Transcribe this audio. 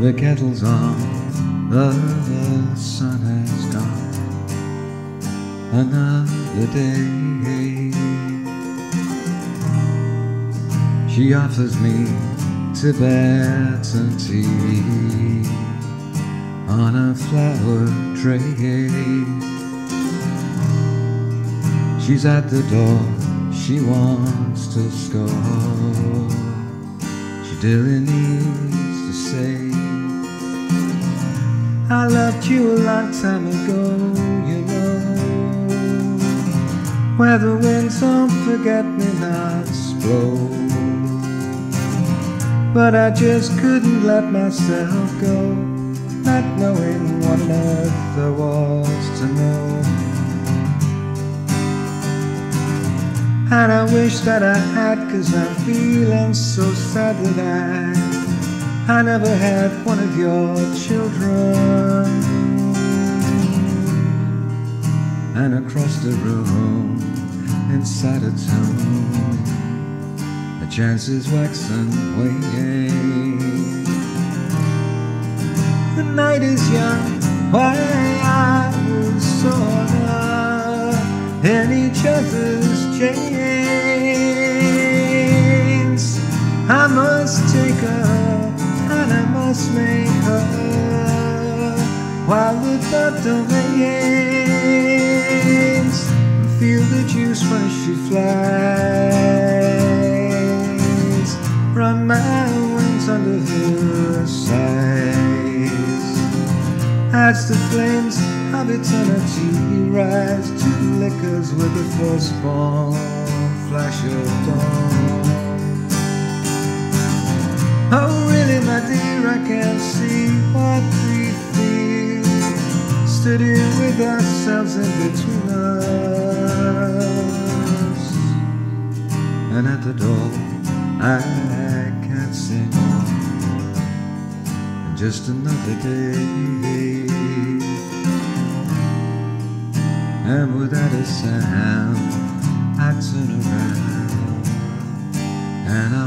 The kettle's on, the, the sun has gone. Another day. She offers me Tibetan tea on a flower tray. She's at the door, she wants to score. She really needs to say, I loved you a long time ago, you know. Where the winds don't forget me nots blow. But I just couldn't let myself go, not knowing what on earth there was to know. And I wish that I had, cause I'm feeling so sad that I, I never had one of your children. And across the room, inside a tomb, the chances wax and wane. The night is young, why I was so in each other's chains. I must take her, and I must make her, while the thought remains. The juice when she flies. Run my wings under her sides. As the flames of eternity rise to liquors with the firstborn city with ourselves in between us. And at the door, I can't sing. Just another day. And without a sound, I turn around and I